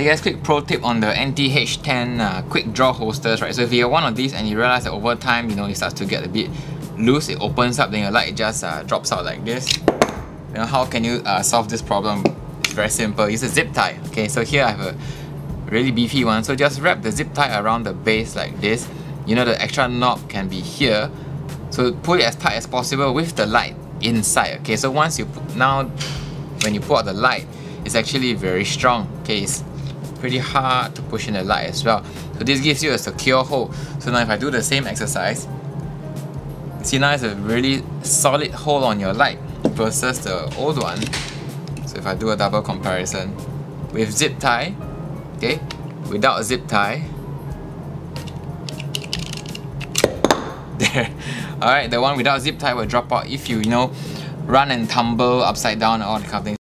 Hey guys, quick pro tip on the NTH10 uh, quick draw holsters, right? So if you have one of these and you realize that over time, you know, it starts to get a bit loose, it opens up, then your light just uh, drops out like this. Know, how can you uh, solve this problem? It's very simple, use a zip tie. Okay, so here I have a really beefy one, so just wrap the zip tie around the base like this. You know, the extra knob can be here. So pull it as tight as possible with the light inside. Okay, so once you put, now, when you pull out the light, it's actually very strong. Okay, it's pretty hard to push in the light as well. So this gives you a secure hold. So now if I do the same exercise, see now it's a really solid hold on your light versus the old one. So if I do a double comparison with zip tie, okay, without a zip tie, there. Alright, the one without zip tie will drop out if you, you know, run and tumble upside down all the kind of things.